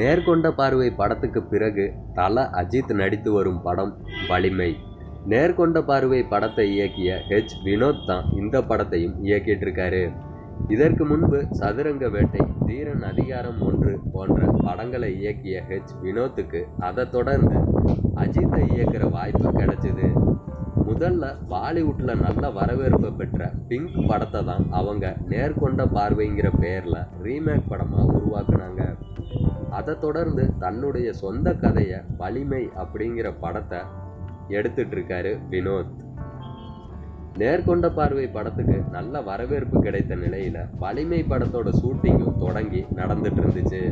நேர்கொண்ட பார்வை படத்துக்கு பிறகு தல அஜித் நடித்து வரும் படம் வலிமை. நேர்கொண்ட பார்வை படத்தை இயக்கிய ஹெச் வினோத் தான் இந்த படத்தையும் இயக்கிட்டிருக்காரு. இதற்கு முன்பு சதுரங்க வேட்டை தீரன் அதிகாரம் ஒன்று போன்ற படங்களை இயக்கிய ஹெச் வினோத்துக்கு அதை தொடர்ந்து அஜித்தை இயக்கிற வாய்ப்பு கிடைச்சிது. முதல்ல பாலிவுட்டில் நல்ல வரவேற்பு பெற்ற பிங்க் படத்தை தான் அவங்க நேர்கொண்ட பார்வைங்கிற பெயரில் ரீமேக் படமாக உருவாக்குனாங்க. அதை தொடர்ந்து தன்னுடைய சொந்த கதையை வலிமை அப்படிங்கிற படத்தை எடுத்துட்ருக்காரு வினோத். நேர்கொண்ட பார்வை படத்துக்கு நல்ல வரவேற்பு கிடைத்த நிலையில் வலிமை படத்தோட ஷூட்டிங்கும் தொடங்கி நடந்துட்டு இருந்துச்சு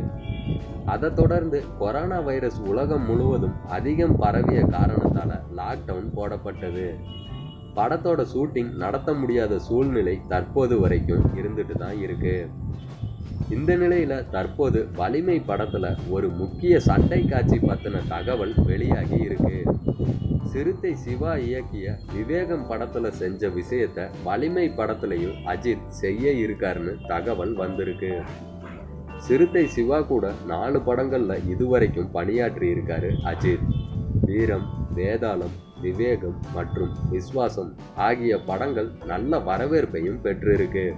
அதை தொடர்ந்து கொரோனா வைரஸ் உலகம் முழுவதும் அதிகம் பரவிய காரணத்தால் லாக்டவுன் போடப்பட்டது. படத்தோட ஷூட்டிங் நடத்த முடியாத சூழ்நிலை தற்போது வரைக்கும் இருந்துட்டு தான் இருக்குது இந்த நிலையில தற்போது வலிமை படத்துல ஒரு முக்கிய சண்டை காட்சி பத்தின தகவல் வெளியாகி இருக்கு. சிறுத்தை சிவா இயக்கிய விவேகம் படத்துல செஞ்ச விஷயத்த வலிமை படத்துலயும் அஜித் செய்ய இருக்காருன்னு தகவல் வந்திருக்கு. சிறுத்தை சிவா கூட நாலு படங்கள்ல இதுவரைக்கும் பணியாற்றி இருக்காரு அஜித். வீரம் வேதாளம் விவேகம் மற்றும் விஸ்வாசம் ஆகிய படங்கள் நல்ல வரவேற்பையும் பெற்றிருக்கு.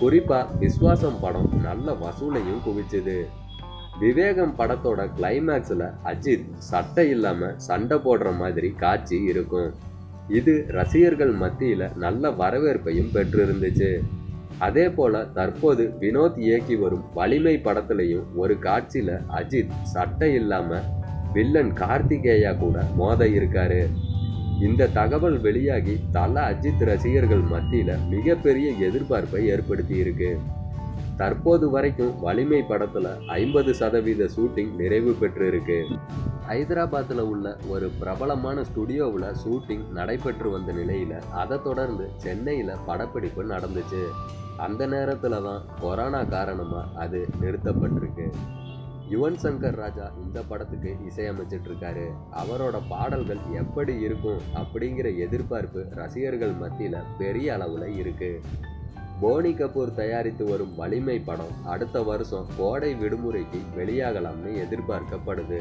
குறிப்பா விஸ்வாசம் படம் நல்ல வசூலையும் குவிச்சுது. விவேகம் படத்தோட கிளைமேக்ஸில் அஜித் சட்டை இல்லாமல் சண்டை போடுற மாதிரி காட்சி இருக்கும். இது ரசிகர்கள் மத்தியில் நல்ல வரவேற்பையும் பெற்றிருந்துச்சு. அதே போல தற்போது வினோத் இயக்கி வரும் வலிமை படத்துலையும் ஒரு காட்சியில் அஜித் சட்டை இல்லாமல் வில்லன் கார்த்திகேயா கூட மோத இருக்காரு. இந்த தகவல் வெளியாகி தல அஜித் ரசிகர்கள் மத்தியில் மிகப்பெரிய எதிர்பார்ப்பை ஏற்படுத்தியிருக்கு. தற்போது வரைக்கும் வலிமை படத்தில் ஐம்பது சதவீத ஷூட்டிங் நிறைவு பெற்றிருக்கு. ஹைதராபாத்தில் உள்ள ஒரு பிரபலமான ஸ்டுடியோவில் ஷூட்டிங் நடைபெற்று வந்த நிலையில் அதை தொடர்ந்து சென்னையில் படப்பிடிப்பு நடந்துச்சு. அந்த நேரத்தில் தான் கொரோனா காரணமாக அது நிறுத்தப்பட்டிருக்கு. யுவன் சங்கர் ராஜா இந்த படத்துக்கு இசையமைச்சிட்டு இருக்காரு அவரோட பாடல்கள் எப்படி இருக்கும் அப்படிங்கிற எதிர்பார்ப்பு ரசிகர்கள் மத்தியில் பெரிய அளவில் இருக்கு. போனி கபூர் தயாரித்து வரும் வலிமை படம் அடுத்த வருஷம் கோடை விடுமுறைக்கு வெளியாகலாம்னு எதிர்பார்க்கப்படுது.